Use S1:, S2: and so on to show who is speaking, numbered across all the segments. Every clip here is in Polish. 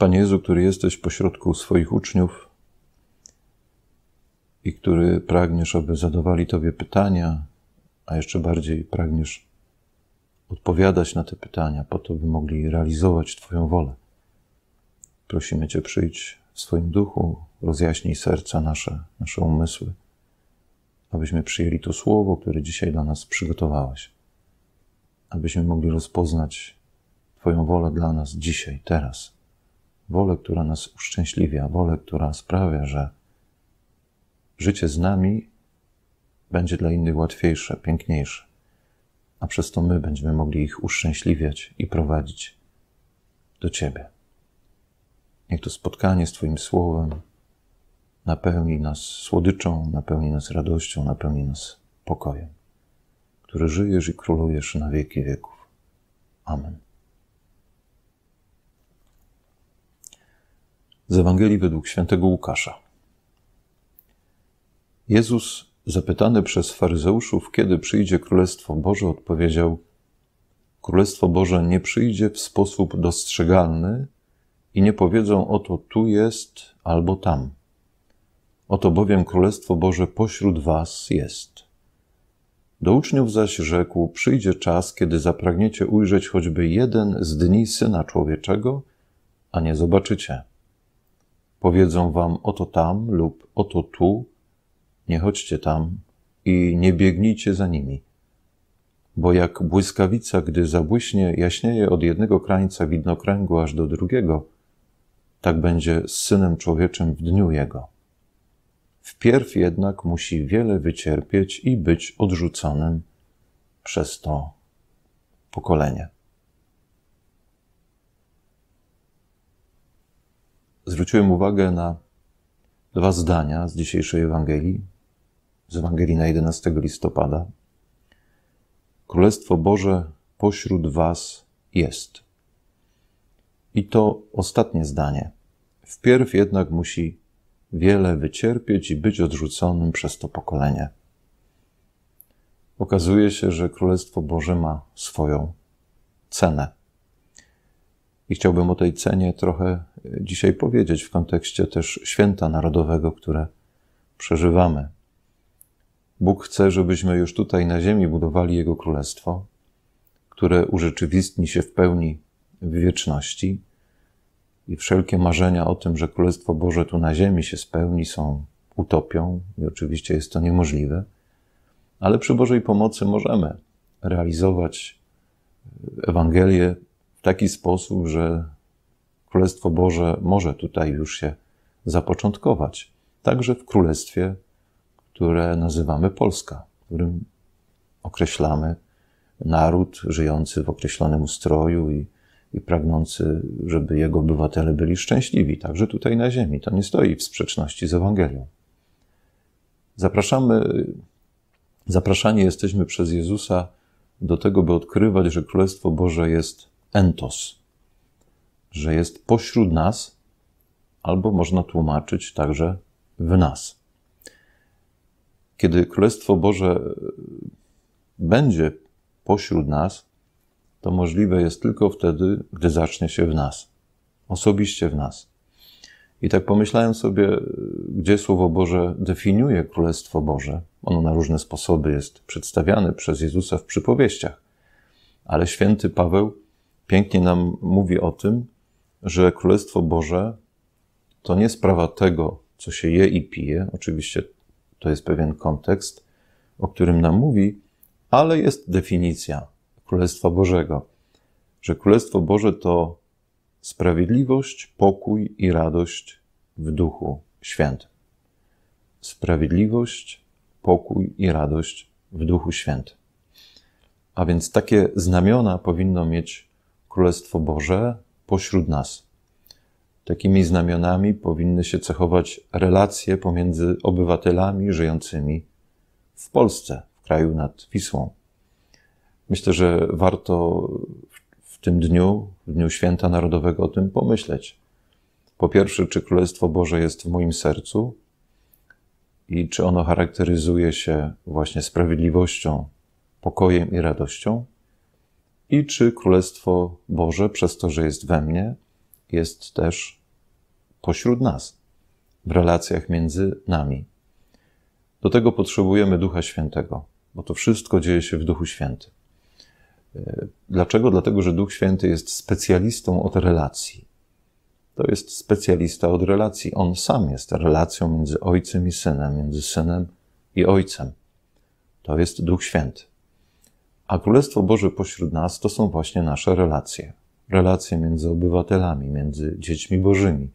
S1: Panie Jezu, który jesteś pośrodku swoich uczniów i który pragniesz, aby zadawali Tobie pytania, a jeszcze bardziej pragniesz odpowiadać na te pytania, po to, by mogli realizować Twoją wolę. Prosimy Cię, przyjdź w swoim duchu, rozjaśnij serca nasze, nasze umysły, abyśmy przyjęli to słowo, które dzisiaj dla nas przygotowałeś, abyśmy mogli rozpoznać Twoją wolę dla nas dzisiaj, teraz. Wolę, która nas uszczęśliwia, wolę, która sprawia, że życie z nami będzie dla innych łatwiejsze, piękniejsze, a przez to my będziemy mogli ich uszczęśliwiać i prowadzić do Ciebie. Niech to spotkanie z Twoim Słowem napełni nas słodyczą, napełni nas radością, napełni nas pokojem, który żyjesz i królujesz na wieki wieków. Amen. Z Ewangelii według świętego Łukasza. Jezus, zapytany przez faryzeuszów, kiedy przyjdzie Królestwo Boże, odpowiedział: Królestwo Boże nie przyjdzie w sposób dostrzegalny i nie powiedzą: Oto tu jest albo tam. Oto bowiem Królestwo Boże pośród Was jest. Do uczniów zaś rzekł: Przyjdzie czas, kiedy zapragniecie ujrzeć choćby jeden z dni syna człowieczego, a nie zobaczycie Powiedzą wam oto tam lub oto tu, nie chodźcie tam i nie biegnijcie za nimi. Bo jak błyskawica, gdy zabłyśnie, jaśnieje od jednego krańca widnokręgu aż do drugiego, tak będzie z Synem Człowieczym w dniu Jego. Wpierw jednak musi wiele wycierpieć i być odrzuconym przez to pokolenie. Zwróciłem uwagę na dwa zdania z dzisiejszej Ewangelii, z Ewangelii na 11 listopada. Królestwo Boże pośród Was jest. I to ostatnie zdanie. Wpierw jednak musi wiele wycierpieć i być odrzuconym przez to pokolenie. Okazuje się, że Królestwo Boże ma swoją cenę. I chciałbym o tej cenie trochę dzisiaj powiedzieć w kontekście też święta narodowego, które przeżywamy. Bóg chce, żebyśmy już tutaj na ziemi budowali Jego królestwo, które urzeczywistni się w pełni w wieczności. I wszelkie marzenia o tym, że Królestwo Boże tu na ziemi się spełni, są utopią, i oczywiście jest to niemożliwe, ale przy Bożej pomocy możemy realizować Ewangelię w taki sposób, że Królestwo Boże może tutaj już się zapoczątkować. Także w Królestwie, które nazywamy Polska, w którym określamy naród żyjący w określonym ustroju i, i pragnący, żeby jego obywatele byli szczęśliwi, także tutaj na ziemi. To nie stoi w sprzeczności z Ewangelią. Zapraszamy, zapraszani jesteśmy przez Jezusa do tego, by odkrywać, że Królestwo Boże jest entos, że jest pośród nas, albo można tłumaczyć także w nas. Kiedy Królestwo Boże będzie pośród nas, to możliwe jest tylko wtedy, gdy zacznie się w nas, osobiście w nas. I tak pomyślałem sobie, gdzie Słowo Boże definiuje Królestwo Boże. Ono na różne sposoby jest przedstawiane przez Jezusa w przypowieściach. Ale święty Paweł pięknie nam mówi o tym, że Królestwo Boże to nie sprawa tego, co się je i pije. Oczywiście to jest pewien kontekst, o którym nam mówi, ale jest definicja Królestwa Bożego, że Królestwo Boże to sprawiedliwość, pokój i radość w Duchu Świętym. Sprawiedliwość, pokój i radość w Duchu Świętym. A więc takie znamiona powinno mieć Królestwo Boże pośród nas. Takimi znamionami powinny się cechować relacje pomiędzy obywatelami żyjącymi w Polsce, w kraju nad Wisłą. Myślę, że warto w tym dniu, w Dniu Święta Narodowego, o tym pomyśleć. Po pierwsze, czy Królestwo Boże jest w moim sercu i czy ono charakteryzuje się właśnie sprawiedliwością, pokojem i radością? I czy Królestwo Boże, przez to, że jest we mnie jest też pośród nas, w relacjach między nami. Do tego potrzebujemy Ducha Świętego, bo to wszystko dzieje się w Duchu Świętym. Dlaczego? Dlatego, że Duch Święty jest specjalistą od relacji. To jest specjalista od relacji. On sam jest relacją między Ojcem i Synem, między Synem i Ojcem. To jest Duch Święty. A Królestwo Boże pośród nas to są właśnie nasze relacje. Relacje między obywatelami, między dziećmi Bożymi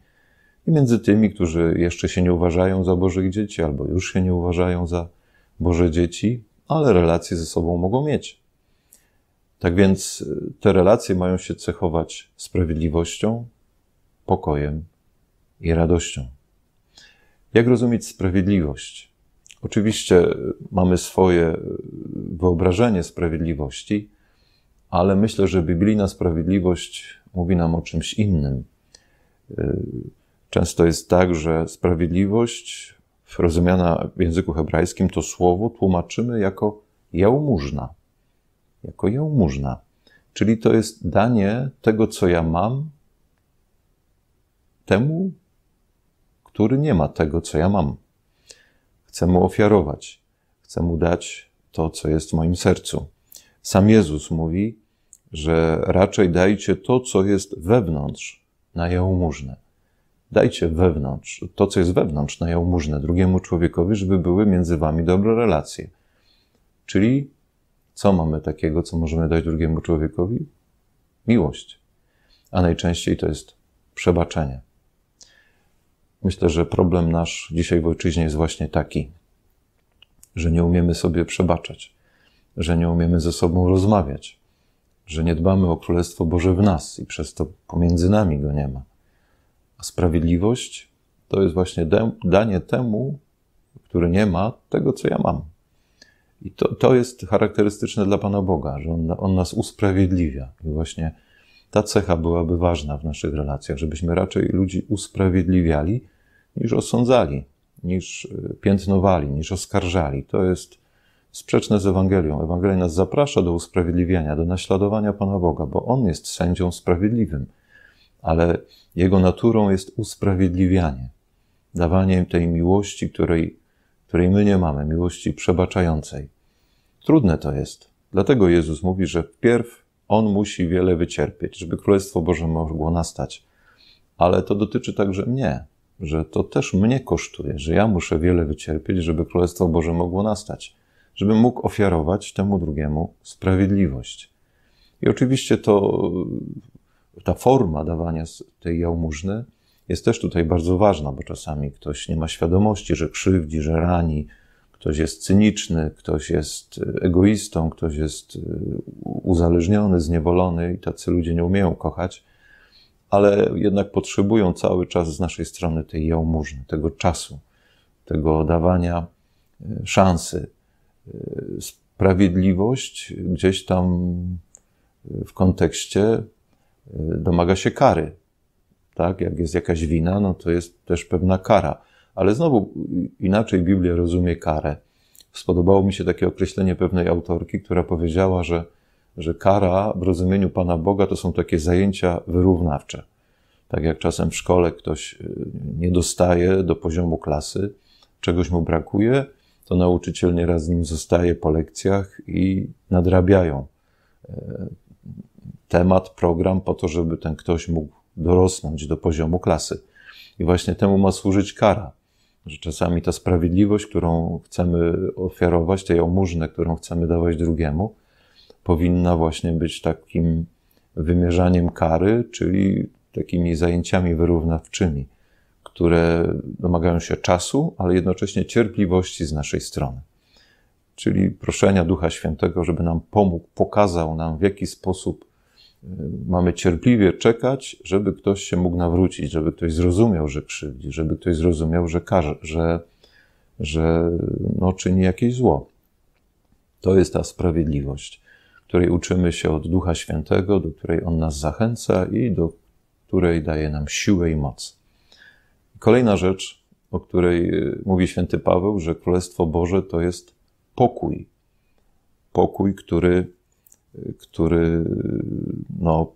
S1: i między tymi, którzy jeszcze się nie uważają za Bożych dzieci albo już się nie uważają za Boże dzieci, ale relacje ze sobą mogą mieć. Tak więc y, te relacje mają się cechować sprawiedliwością, pokojem i radością. Jak rozumieć sprawiedliwość? Oczywiście mamy swoje wyobrażenie sprawiedliwości, ale myślę, że biblijna sprawiedliwość mówi nam o czymś innym. Często jest tak, że sprawiedliwość, rozumiana w języku hebrajskim, to słowo tłumaczymy jako jałmużna. Jako jałmużna. Czyli to jest danie tego, co ja mam, temu, który nie ma tego, co ja mam. Chcę mu ofiarować, chcę mu dać to, co jest w moim sercu. Sam Jezus mówi, że raczej dajcie to, co jest wewnątrz, na jałmużnę. Dajcie wewnątrz, to, co jest wewnątrz, na jałmużnę drugiemu człowiekowi, żeby były między wami dobre relacje. Czyli co mamy takiego, co możemy dać drugiemu człowiekowi? Miłość. A najczęściej to jest przebaczenie. Myślę, że problem nasz dzisiaj w ojczyźnie jest właśnie taki, że nie umiemy sobie przebaczać, że nie umiemy ze sobą rozmawiać, że nie dbamy o Królestwo Boże w nas i przez to pomiędzy nami go nie ma. A sprawiedliwość to jest właśnie danie temu, który nie ma, tego, co ja mam. I to, to jest charakterystyczne dla Pana Boga, że on, on nas usprawiedliwia. I właśnie ta cecha byłaby ważna w naszych relacjach, żebyśmy raczej ludzi usprawiedliwiali, niż osądzali, niż y, piętnowali, niż oskarżali. To jest sprzeczne z Ewangelią. Ewangelia nas zaprasza do usprawiedliwiania, do naśladowania Pana Boga, bo On jest sędzią sprawiedliwym, ale Jego naturą jest usprawiedliwianie, dawanie tej miłości, której, której my nie mamy, miłości przebaczającej. Trudne to jest. Dlatego Jezus mówi, że wpierw On musi wiele wycierpieć, żeby Królestwo Boże mogło nastać. Ale to dotyczy także mnie że to też mnie kosztuje, że ja muszę wiele wycierpieć, żeby Królestwo Boże mogło nastać, żebym mógł ofiarować temu drugiemu sprawiedliwość. I oczywiście to, ta forma dawania tej jałmużny jest też tutaj bardzo ważna, bo czasami ktoś nie ma świadomości, że krzywdzi, że rani, ktoś jest cyniczny, ktoś jest egoistą, ktoś jest uzależniony, zniewolony i tacy ludzie nie umieją kochać ale jednak potrzebują cały czas z naszej strony tej jałmużny, tego czasu, tego dawania e, szansy. E, sprawiedliwość gdzieś tam e, w kontekście domaga się kary. Tak? Jak jest jakaś wina, no to jest też pewna kara. Ale znowu inaczej Biblia rozumie karę. Spodobało mi się takie określenie pewnej autorki, która powiedziała, że że kara w rozumieniu Pana Boga to są takie zajęcia wyrównawcze. Tak jak czasem w szkole ktoś y, nie dostaje do poziomu klasy, czegoś mu brakuje, to nauczyciel nieraz z nim zostaje po lekcjach i nadrabiają y, temat, program po to, żeby ten ktoś mógł dorosnąć do poziomu klasy. I właśnie temu ma służyć kara, że czasami ta sprawiedliwość, którą chcemy ofiarować, tę jałmużnę, którą chcemy dawać drugiemu, powinna właśnie być takim wymierzaniem kary, czyli takimi zajęciami wyrównawczymi, które domagają się czasu, ale jednocześnie cierpliwości z naszej strony. Czyli proszenia Ducha Świętego, żeby nam pomógł, pokazał nam, w jaki sposób y, mamy cierpliwie czekać, żeby ktoś się mógł nawrócić, żeby ktoś zrozumiał, że krzywdzi, żeby ktoś zrozumiał, że karze, że, że no, czyni jakieś zło. To jest ta sprawiedliwość której uczymy się od Ducha Świętego, do której On nas zachęca i do której daje nam siłę i moc. Kolejna rzecz, o której y, mówi święty Paweł, że Królestwo Boże to jest pokój. Pokój, który, y, który no,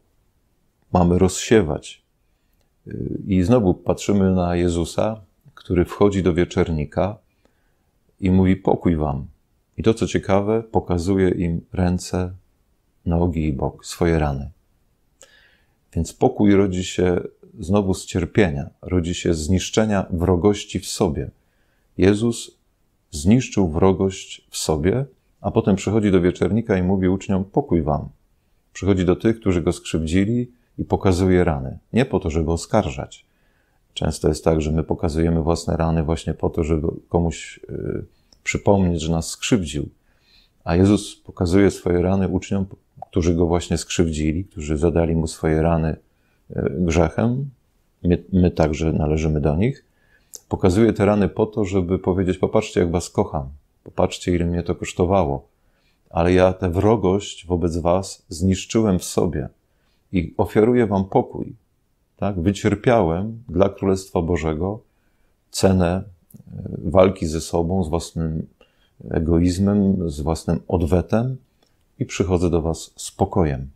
S1: mamy rozsiewać. I znowu patrzymy na Jezusa, który wchodzi do wieczernika i mówi: Pokój wam. I to, co ciekawe, pokazuje im ręce, nogi i bok, swoje rany. Więc pokój rodzi się znowu z cierpienia, rodzi się z zniszczenia wrogości w sobie. Jezus zniszczył wrogość w sobie, a potem przychodzi do wieczernika i mówi uczniom: Pokój wam. Przychodzi do tych, którzy go skrzywdzili i pokazuje rany. Nie po to, żeby oskarżać. Często jest tak, że my pokazujemy własne rany właśnie po to, żeby komuś yy, przypomnieć, że nas skrzywdził. A Jezus pokazuje swoje rany uczniom, którzy go właśnie skrzywdzili, którzy zadali mu swoje rany yy, grzechem. My, my także należymy do nich. Pokazuje te rany po to, żeby powiedzieć: Popatrzcie, jak was kocham. Popatrzcie, ile mnie to kosztowało. Ale ja tę wrogość wobec was zniszczyłem w sobie i ofiaruję wam pokój. Tak? Wycierpiałem dla Królestwa Bożego cenę e, walki ze sobą, z własnym egoizmem, z własnym odwetem i przychodzę do was z pokojem.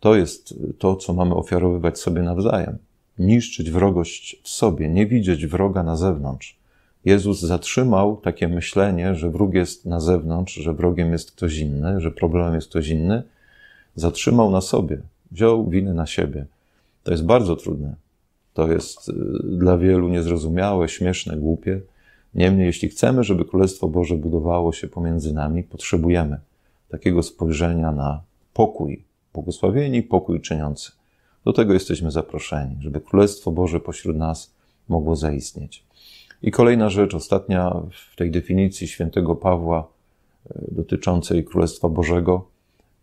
S1: To jest to, co mamy ofiarowywać sobie nawzajem. Niszczyć wrogość w sobie, nie widzieć wroga na zewnątrz. Jezus zatrzymał takie myślenie, że wróg jest na zewnątrz, że wrogiem jest ktoś inny, że problemem jest ktoś inny. Zatrzymał na sobie, wziął winę na siebie. To jest bardzo trudne. To jest y, dla wielu niezrozumiałe, śmieszne, głupie. Niemniej, jeśli chcemy, żeby Królestwo Boże budowało się pomiędzy nami, potrzebujemy takiego spojrzenia na pokój, błogosławieni pokój czyniący. Do tego jesteśmy zaproszeni, żeby Królestwo Boże pośród nas mogło zaistnieć. I kolejna rzecz, ostatnia w tej definicji świętego Pawła y, dotyczącej Królestwa Bożego,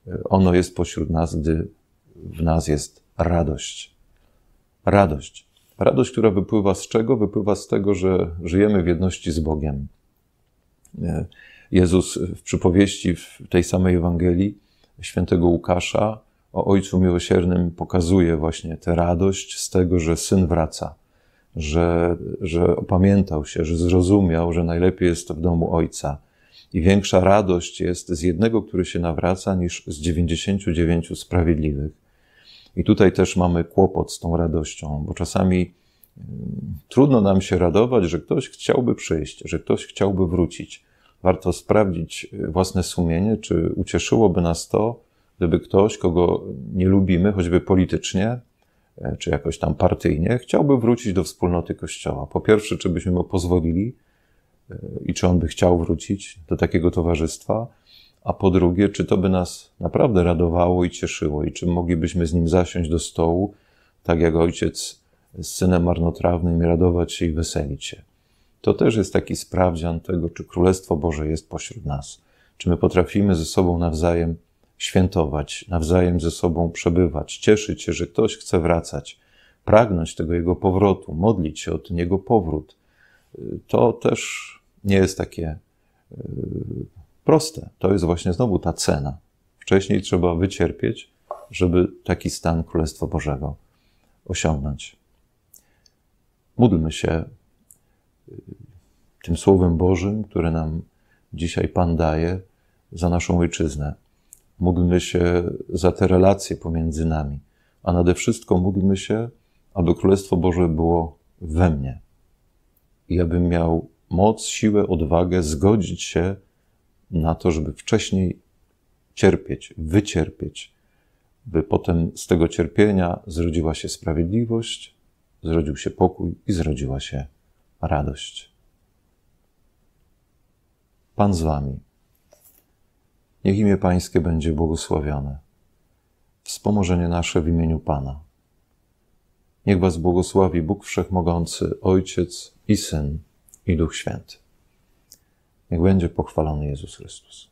S1: y, ono jest pośród nas, gdy w nas jest radość. Radość. Radość, która wypływa z czego? Wypływa z tego, że żyjemy w jedności z Bogiem. Jezus w przypowieści w tej samej Ewangelii świętego Łukasza o Ojcu Miłosiernym pokazuje właśnie tę radość z tego, że Syn wraca, że, że opamiętał się, że zrozumiał, że najlepiej jest w domu Ojca. I większa radość jest z jednego, który się nawraca, niż z dziewięćdziesięciu sprawiedliwych. I tutaj też mamy kłopot z tą radością, bo czasami trudno nam się radować, że ktoś chciałby przyjść, że ktoś chciałby wrócić. Warto sprawdzić własne sumienie, czy ucieszyłoby nas to, gdyby ktoś, kogo nie lubimy, choćby politycznie, e, czy jakoś tam partyjnie, chciałby wrócić do wspólnoty Kościoła. Po pierwsze, czy byśmy mu pozwolili e, i czy on by chciał wrócić do takiego towarzystwa, a po drugie, czy to by nas naprawdę radowało i cieszyło, i czy moglibyśmy z nim zasiąść do stołu, tak jak ojciec z synem marnotrawnym, i radować się i weselić się. To też jest taki sprawdzian tego, czy Królestwo Boże jest pośród nas. Czy my potrafimy ze sobą nawzajem świętować, nawzajem ze sobą przebywać, cieszyć się, że ktoś chce wracać, pragnąć tego jego powrotu, modlić się o ten jego powrót. To też nie jest takie proste. To jest właśnie znowu ta cena. Wcześniej trzeba wycierpieć, żeby taki stan Królestwa Bożego osiągnąć. Módlmy się tym Słowem Bożym, które nam dzisiaj Pan daje za naszą ojczyznę. Módlmy się za te relacje pomiędzy nami, a nade wszystko módlmy się, aby Królestwo Boże było we mnie i abym miał moc, siłę, odwagę zgodzić się na to, żeby wcześniej cierpieć, wycierpieć, by potem z tego cierpienia zrodziła się sprawiedliwość, zrodził się pokój i zrodziła się radość. Pan z Wami. Niech imię Pańskie będzie błogosławione. Wspomożenie nasze w imieniu Pana. Niech Was błogosławi Bóg Wszechmogący, Ojciec i Syn i Duch Święty. Niech będzie pochwalony Jezus Chrystus.